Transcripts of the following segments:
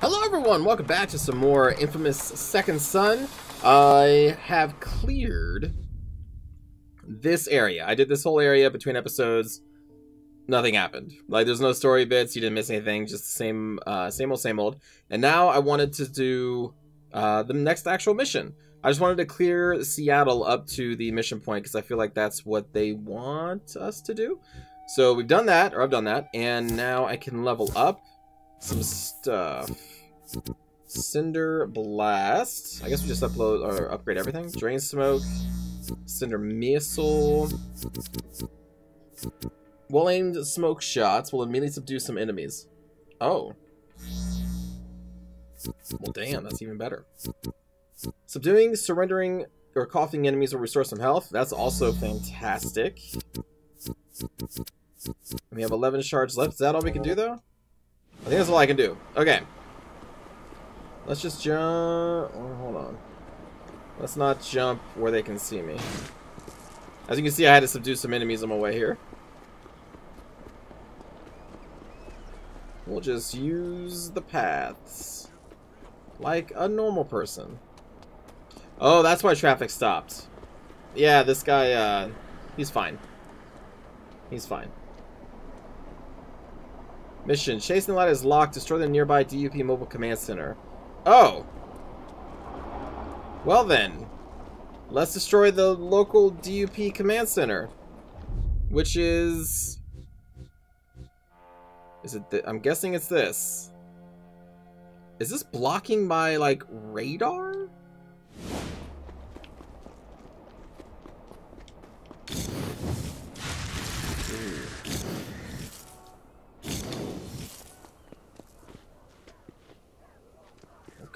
Hello everyone, welcome back to some more Infamous Second Son. I have cleared this area. I did this whole area between episodes. Nothing happened. Like, there's no story bits, you didn't miss anything, just the same, uh, same old, same old. And now I wanted to do uh, the next actual mission. I just wanted to clear Seattle up to the mission point because I feel like that's what they want us to do. So we've done that, or I've done that, and now I can level up some stuff. Cinder Blast. I guess we just upload or upgrade everything. Drain Smoke. Cinder Missile. Well-aimed smoke shots will immediately subdue some enemies. Oh. Well, damn, that's even better. Subduing, surrendering, or coughing enemies will restore some health. That's also fantastic. We have 11 shards left. Is that all we can do, though? I think that's all I can do. Okay. Let's just jump... Oh, hold on. Let's not jump where they can see me. As you can see, I had to subdue some enemies on my way here. We'll just use the paths. Like a normal person. Oh, that's why traffic stopped. Yeah, this guy, uh, he's fine. He's fine. Mission. Chasing the light is locked. Destroy the nearby DUP Mobile Command Center. Oh. Well then. Let's destroy the local DUP Command Center. Which is... Is it... I'm guessing it's this. Is this blocking my, like, radar?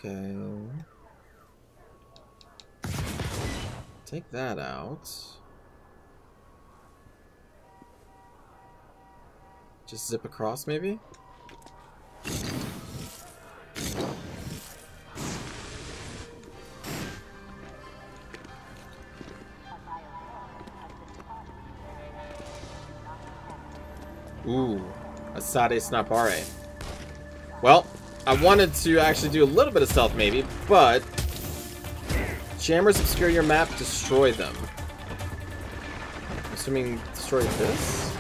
Okay. Take that out. Just zip across, maybe? Ooh, Asade Snapare. Well, I wanted to actually do a little bit of stealth maybe, but jammers obscure your map, destroy them. Assuming destroy this?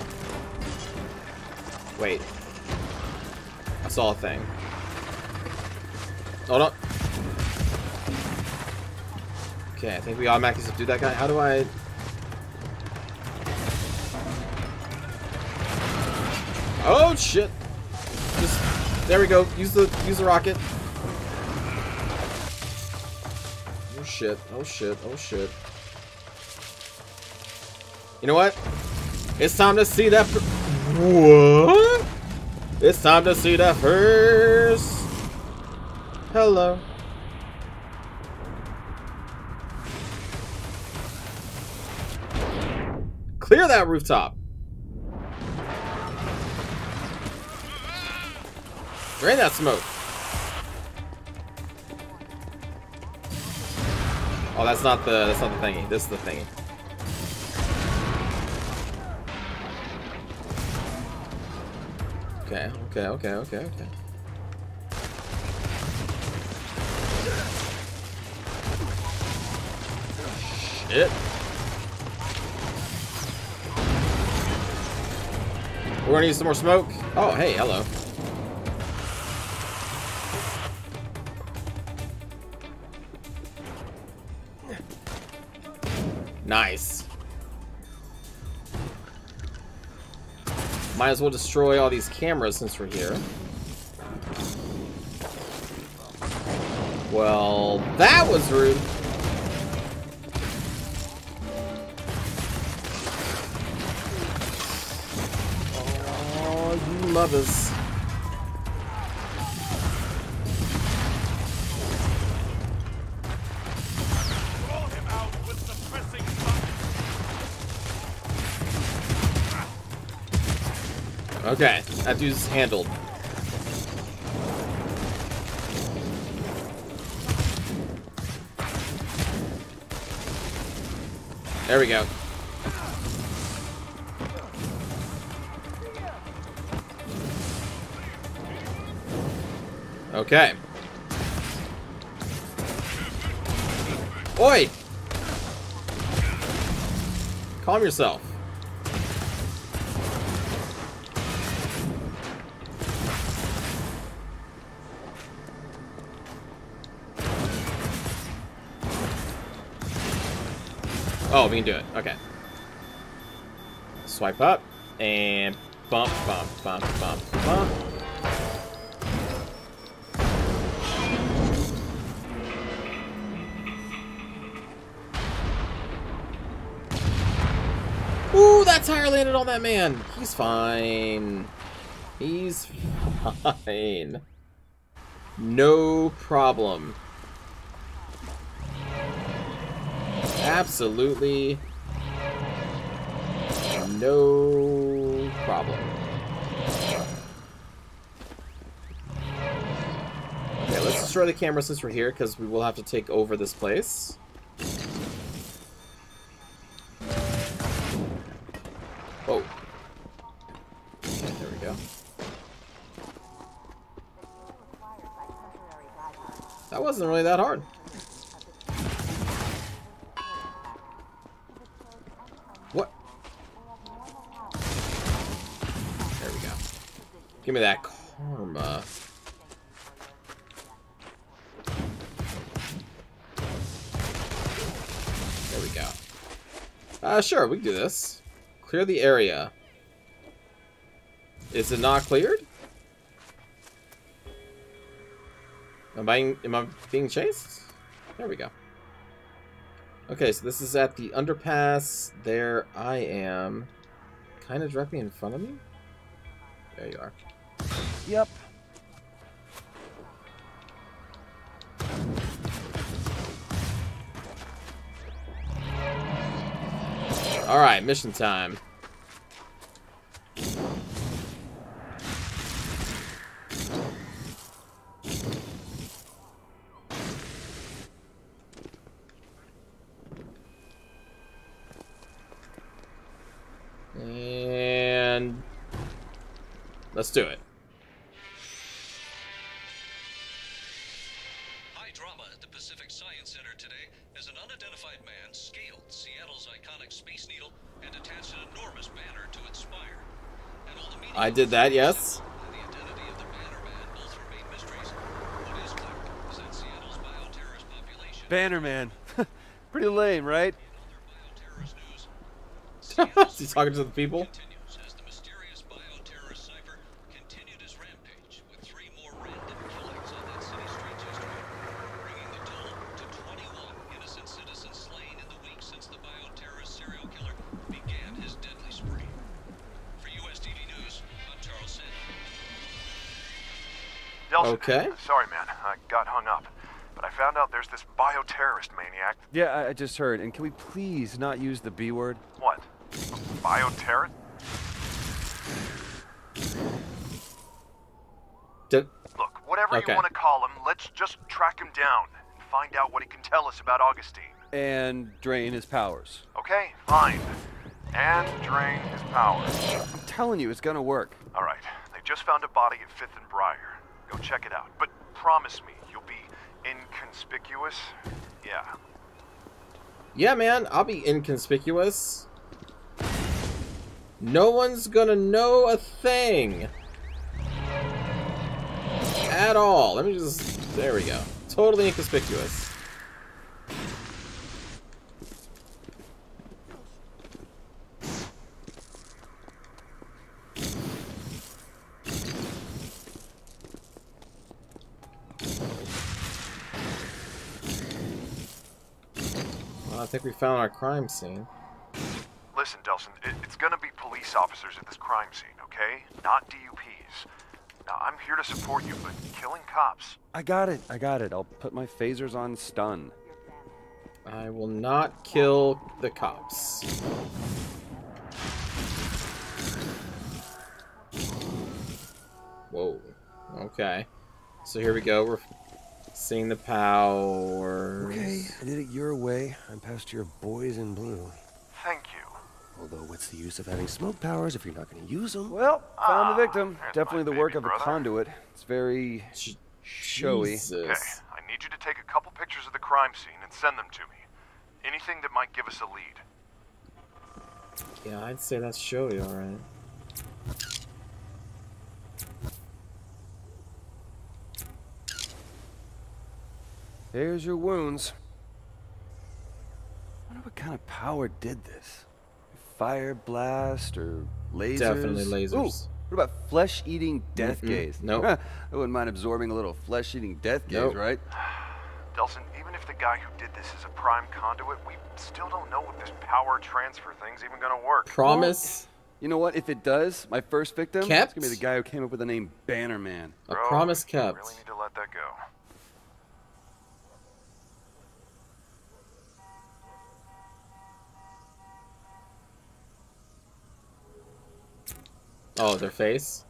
Wait. I saw a thing. Hold on. Okay, I think we automatically subdue that guy. How do I... Oh, shit. There we go. Use the use the rocket. Oh shit. Oh shit. Oh shit. You know what? It's time to see that. What? It's time to see that first. Hello. Clear that rooftop. Drain that smoke. Oh, that's not the that's not the thingy. This is the thingy. Okay, okay, okay, okay, okay. Shit. We're gonna use some more smoke. Oh, hey, hello. Nice. Might as well destroy all these cameras since we're here. Well, that was rude. Oh, you mothers. Okay, that dude's handled. There we go. Okay. Oi! Calm yourself. Oh, we can do it. Okay. Swipe up and bump, bump, bump, bump, bump. Ooh, that tire landed on that man. He's fine. He's fine. No problem. Absolutely no problem. Okay, let's destroy the camera since we're here, because we will have to take over this place. Oh. There we go. That wasn't really that hard. Give me that karma. There we go. Uh, sure, we can do this. Clear the area. Is it not cleared? Am I, am I being chased? There we go. Okay, so this is at the underpass. There I am. Kind of directly in front of me? There you are. Yep. Alright, mission time. Seattle's that, yes. Bannerman. Pretty lame, right? He's talking to the people. Okay. Sorry, man. I got hung up. But I found out there's this bioterrorist maniac. Yeah, I, I just heard. And can we please not use the B word? What? Bioterrorist? Did, Look, whatever Okay. you want to call him, let's just track him down and find out what he can tell us about Augustine. And drain his powers. Okay, fine. And drain his powers. I'm telling you, it's gonna work. All right, they just found a body at Fifth and Briar. Go check it out. But promise me you'll be inconspicuous. Yeah. yeah, man, I'll be inconspicuous. No one's gonna know a thing. At all. Let me just... There we go. Totally inconspicuous. I think we found our crime scene. Listen, Delsin, it, it's gonna be police officers at this crime scene, okay? Not DUPs. Now, I'm here to support you, but killing cops, I got it. I got it. I'll put my phasers on stun. I will not kill the cops. Whoa. Okay. So here we go. We're seeing the power. Okay, I did it your way. I'm past your boys in blue. thank you. Although, what's the use of having smoke powers if you're not going to use them? Well, found the uh, victim. Definitely the work baby of a conduit. It's very Sh- showy. Jesus. Okay, I need you to take a couple pictures of the crime scene and send them to me. Anything that might give us a lead. Yeah, I'd say that's showy, alright. Here's your wounds. I wonder what kind of power did this? Fire blast or lasers? Definitely lasers. Ooh, what about flesh-eating death Mm-mm, gaze? nope. I wouldn't mind absorbing a little flesh-eating death gaze, Nope. right? Delsin, even if the guy who did this is a prime conduit, we still don't know if this power transfer thing's even gonna work. Promise? You know what? If it does, my first victim Kept? is gonna be the guy who came up with the name Bannerman. A Bro, promise you kept. Really need to let that go. Oh, their face?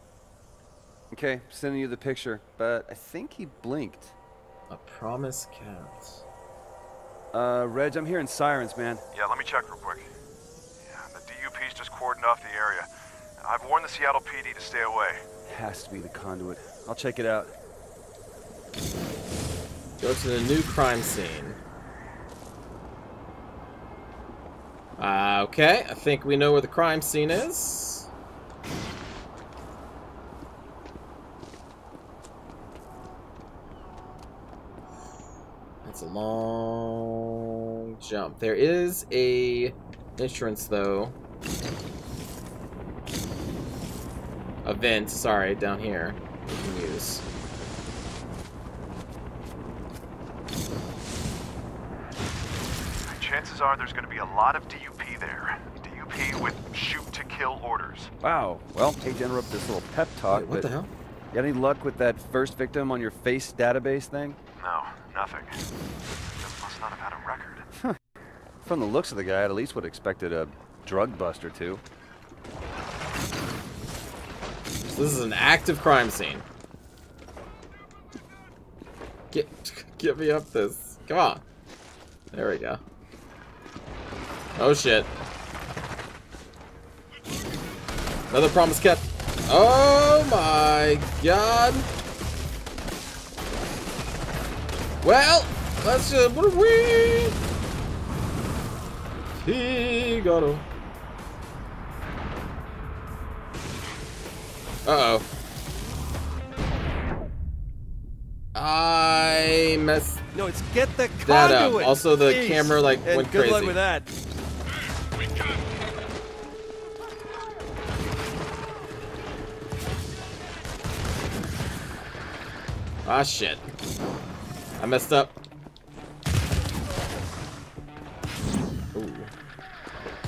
Okay, sending you the picture, but I think he blinked. A promise kept. Uh, Reg, I'm hearing sirens, man. Yeah, let me check real quick. Yeah, the DUP's just cordoned off the area. I've warned the Seattle PD to stay away. It Has to be the conduit. I'll check it out. Go to the new crime scene. Uh, okay, I think we know where the crime scene is. That's a long jump. There is a entrance though. A vent, sorry, down here we can use. Chances are there's gonna be a lot of DUP there. DUP with shoot to kill orders. Wow. Well, hate to interrupt this little pep talk, Wait, what the hell? you got any luck with that first victim on your face database thing? No, nothing. This must not a record. From the looks of the guy, I at least would have expected a drug bust or two. So this is an active crime scene. Get get me up this. Come on. There we go. Oh shit. Another promise kept. Oh my god. Well, let's just what are we? He got him. Uh oh. I messed No, it's get the that up. conduit. Also, the Jeez. camera like and went good crazy. luck with that. Ah shit. I messed up.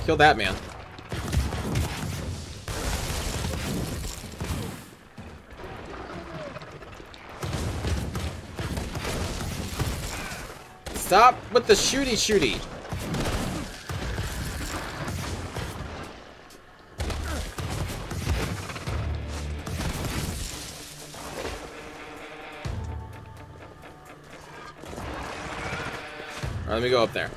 Kill that man. Stop with the shooty shooty. Let me go up there.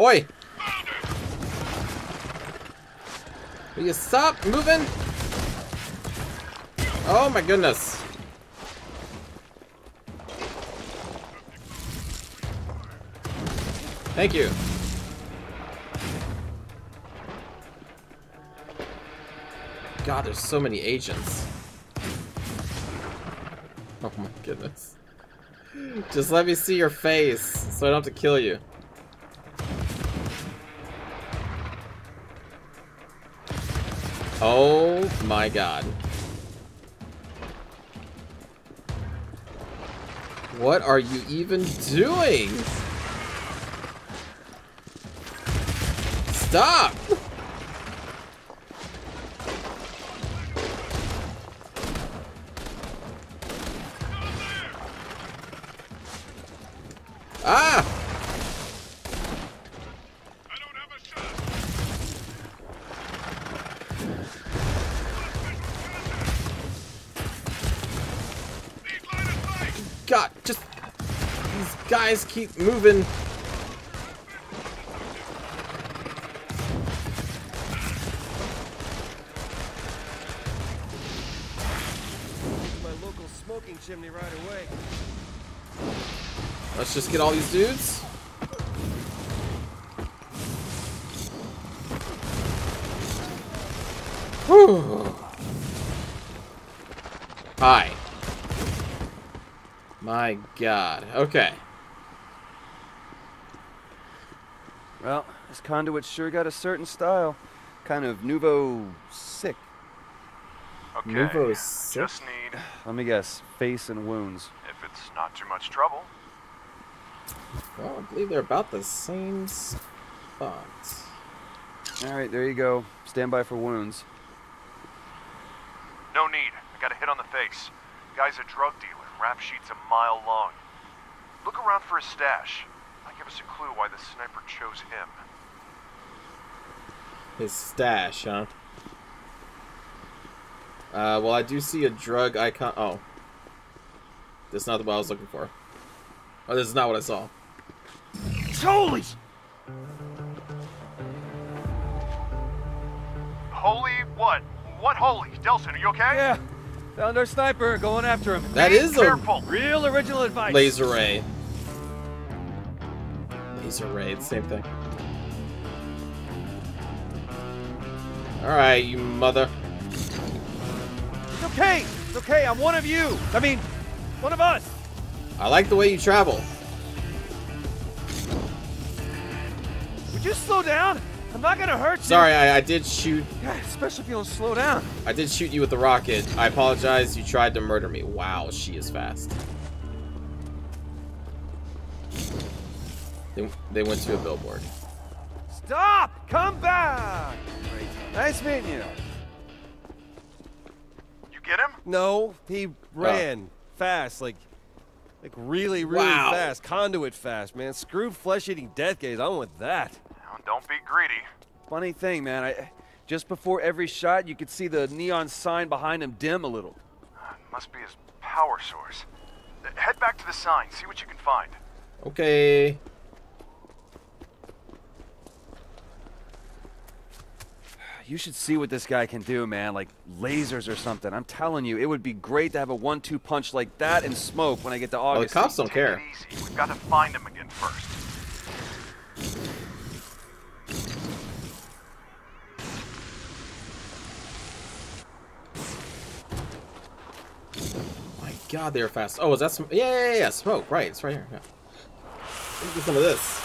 Oi! Will you stop moving? Oh my goodness. Thank you. God, there's so many agents. Oh my goodness. Just let me see your face so I don't have to kill you. Oh my god. What are you even doing? Stop! Ah! guys keep moving. Right Let's just get all these dudes. Hi. My god. Okay. Well, this conduit sure got a certain style. Kind of nouveau sick. Okay. Nouveau sick? Just need, Let me guess, face and wounds. if it's not too much trouble. Well, I believe they're about the same spot. All right, there you go. Stand by for wounds. No need. I got a hit on the face. Guy's a drug dealer. Rap sheet's a mile long. Look around for his stash. Might give us a clue why the sniper chose him. His stash, huh? Uh, well, I do see a drug icon. Oh. That's not what I was looking for. Oh, this is not what I saw. Holy! Holy what? What holy? Delsin, are you okay? Yeah, found our sniper. Going after him. That Be is a. Real original advice. laser ray. It's the same thing. Alright, you mother. It's okay. It's okay. I'm one of you. I mean, one of us. I like the way you travel. Would you slow down? I'm not gonna hurt you. Sorry, I, I did shoot. Yeah, especially if you don't slow down. I did shoot you with the rocket. I apologize. You tried to murder me. Wow, she is fast. They, they went to a billboard. Stop! Come back. Nice meeting you. You get him? No, he ran fast, like, like really, really Wow. fast, conduit fast, man. Screw flesh-eating death gaze. I want that. Don't be greedy. Funny thing, man. I just before every shot, you could see the neon sign behind him dim a little. It must be his power source. Uh, Head back to the sign. See what you can find. Okay. You should see what this guy can do, man. Like lasers or something. I'm telling you, it would be great to have a one-two punch like that and smoke when I get to Oh, the cops don't care. easy. We've got to find him again first. My God, they're fast. Oh, is that sm- yeah, yeah, yeah, yeah, smoke? Right, it's right here. Yeah. Let me some of this.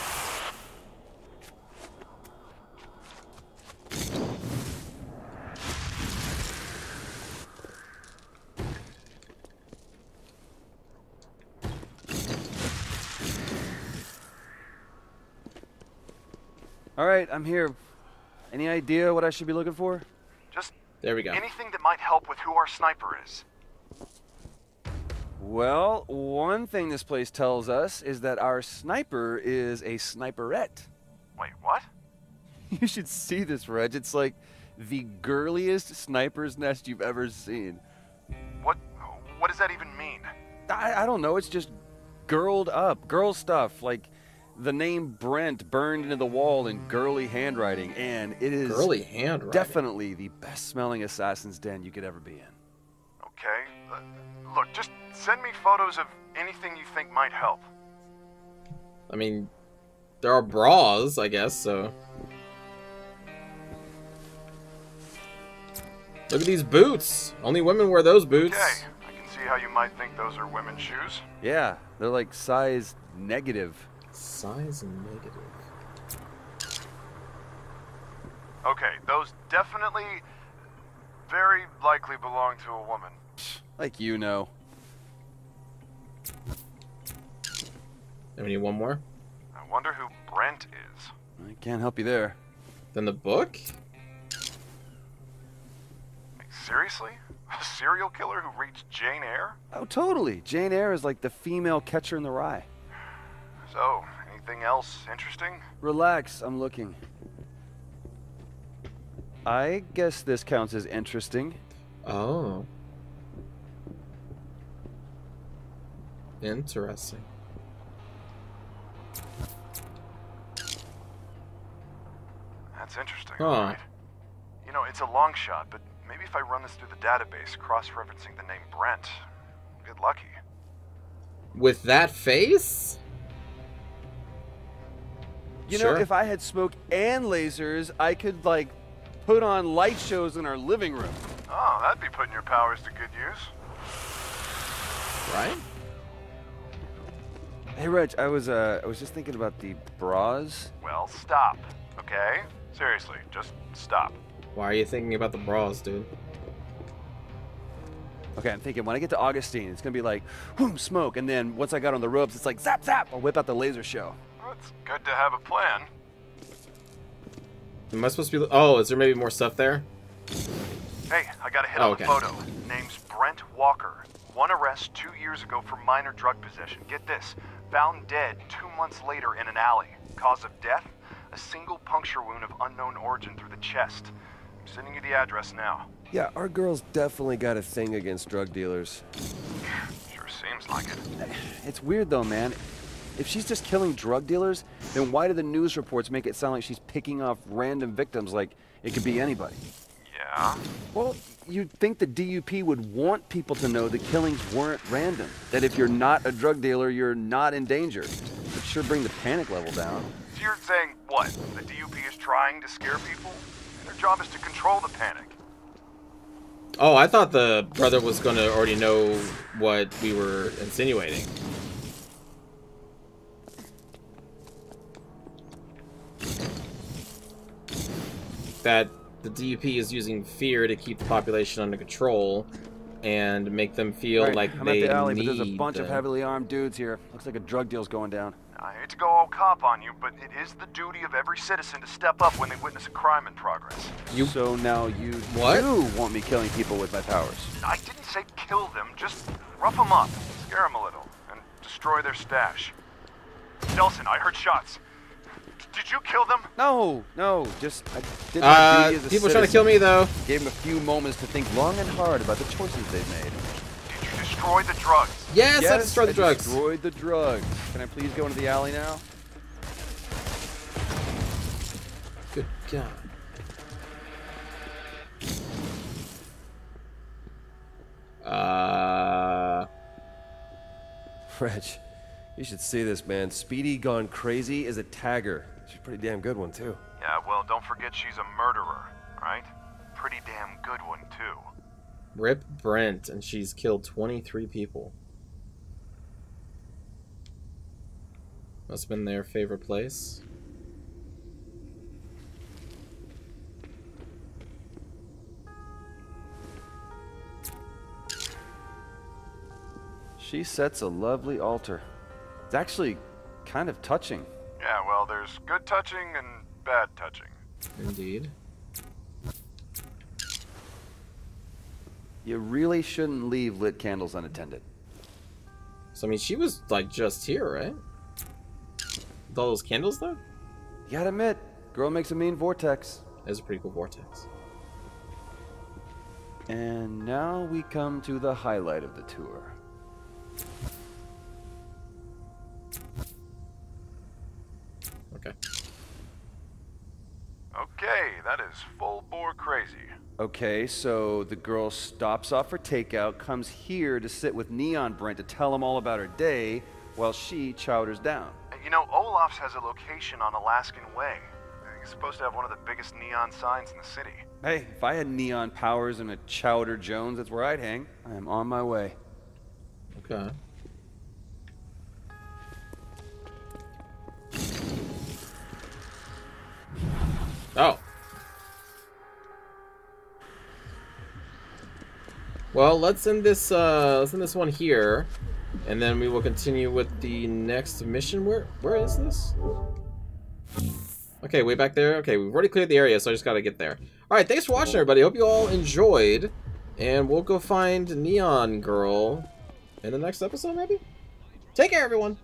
All right, I'm here. Any idea what I should be looking for? Just There we go. anything that might help with who our sniper is. Well, one thing this place tells us is that our sniper is a sniperette. Wait, what? You should see this, Reg. It's like the girliest sniper's nest you've ever seen. What? What does that even mean? I, I don't know. It's just girled up, girl stuff. Like the name Brent burned into the wall in girly handwriting, and it is Girly handwriting. definitely the best smelling assassin's den you could ever be in. Okay. Uh, look, just send me photos of anything you think might help. I mean, there are bras, I guess. So. Look at these boots. Only women wear those boots. Okay, I can see how you might think those are women's shoes. Yeah, they're like size negative. Size negative. Okay, those definitely, very likely belong to a woman. Like you know. And we need one more. I wonder who Brent is. I can't help you there. Then the book. Like, seriously? A serial killer who reads Jane Eyre? Oh, totally. Jane Eyre is like the female catcher in the rye. So, anything else interesting? Relax, I'm looking. I guess this counts as interesting. Oh. Interesting. That's interesting, Huh. right? You know, it's a long shot, but maybe if I run this through the database, cross-referencing the name Brent, I'll get lucky. With that face? You Sure. know, if I had smoke and lasers, I could like put on light shows in our living room. Oh, that'd be putting your powers to good use. Right? Hey, Reg, I was uh, I was just thinking about the bras. Well, stop, okay? Seriously, just stop. Why are you thinking about the bras, dude? Okay, I'm thinking when I get to Augustine, it's gonna be like, whoom, smoke, and then once I got on the ropes, it's like zap zap. I'll whip out the laser show. Well, it's good to have a plan. Am I supposed to be... Oh, is there maybe more stuff there? Hey, I got a hit Oh, on okay. the photo. Name's Brent Walker. One arrest two years ago for minor drug possession. Get this. Found dead two months later in an alley. Cause of death? A single puncture wound of unknown origin through the chest. I'm sending you the address now. Yeah, our girl's definitely got a thing against drug dealers. Sure seems like it. It's weird though, man. If she's just killing drug dealers, then why do the news reports make it sound like she's picking off random victims like it could be anybody? Yeah? Well, you'd think the DUP would want people to know the killings weren't random. That if you're not a drug dealer, you're not in danger. It'd sure bring the panic level down. So you're saying what? The DUP is trying to scare people? And Their job is to control the panic. Oh, I thought the brother was going to already know what we were insinuating. That the DUP is using fear to keep the population under control and make them feel Right, like I'm they at the alley, need but there's a bunch of heavily armed dudes here. Looks like a drug deal's going down. I hate to go all cop on you, but it is the duty of every citizen to step up when they witness a crime in progress. You So now you What? do want me killing people with my powers. I didn't say kill them, just rough them up, scare them a little, and destroy their stash. Delsin, I heard shots. D- did you kill them? No, no, just I did my Uh, duty as a people trying to kill me though. Gave them a few moments to think long and hard about the choices they've made. Did you destroy the drugs? Yes, I destroyed the drugs. Destroyed the drugs. Can I please go into the alley now? Good God. Uh, French. you should see this, man. Speedy Gone Crazy is a tagger. She's a pretty damn good one, too. Yeah, well, don't forget she's a murderer, right? Pretty damn good one, too. Rip Brent, and she's killed 23 people. Must have been their favorite place. She sets a lovely altar. It's actually kind of touching. Yeah, well, there's good touching and bad touching. Indeed. You really shouldn't leave lit candles unattended. So, I mean, she was, like, just here, right? With all those candles, though? You gotta admit, girl makes a mean vortex. That's a pretty cool vortex. And now we come to the highlight of the tour. Okay. Okay, that is full bore crazy. Okay, so the girl stops off for takeout, comes here to sit with Neon Brent to tell him all about her day, while she chowders down. You know, Olaf's has a location on Alaskan Way. He's supposed to have one of the biggest neon signs in the city. Hey, if I had neon powers and a Chowder Jones, that's where I'd hang. I am on my way. Okay. Well, let's end this. Uh, let's end this one here, and then we will continue with the next mission. Where, where is this? Okay, way back there. Okay, we've already cleared the area, so I just gotta get there. All right, thanks for watching, everybody. Hope you all enjoyed, and we'll go find Neon Girl in the next episode, maybe. Take care, everyone.